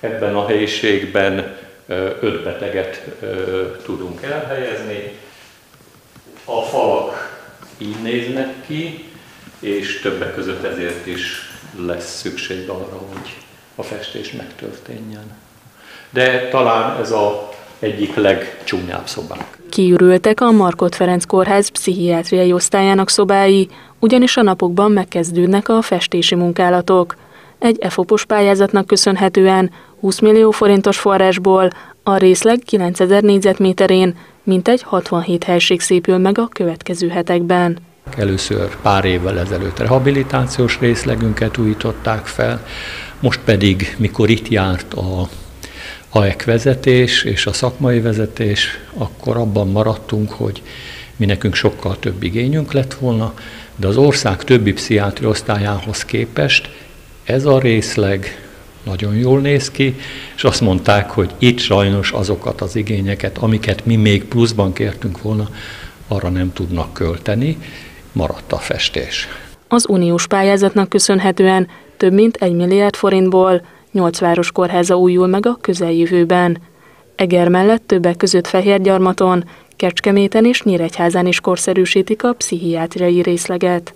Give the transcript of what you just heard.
Ebben a helyiségben öt beteget tudunk elhelyezni. A falak így néznek ki, és többek között ezért is lesz szükség arra, hogy a festés megtörténjen. De talán ez a egyik legcsúnyább szobák. Kiürültek a Markot Ferenc Kórház pszichiátriai osztályának szobái, ugyanis a napokban megkezdődnek a festési munkálatok. Egy EFOPOS pályázatnak köszönhetően 20 millió forintos forrásból a részleg 9000 négyzetméterén mintegy 67 helység szépül meg a következő hetekben. Először pár évvel ezelőtt rehabilitációs részlegünket újították fel, most pedig, mikor itt járt a AEK vezetés és a szakmai vezetés, akkor abban maradtunk, hogy mi nekünk sokkal több igényünk lett volna, de az ország többi pszichiátri osztályához képest ez a részleg nagyon jól néz ki, és azt mondták, hogy itt sajnos azokat az igényeket, amiket mi még pluszban kértünk volna, arra nem tudnak költeni, maradt a festés. Az uniós pályázatnak köszönhetően több mint egy milliárd forintból nyolc város kórháza újul meg a közeljövőben. Eger mellett többek között Fehérgyarmaton, Kecskeméten és Nyíregyházán is korszerűsítik a pszichiátriai részleget.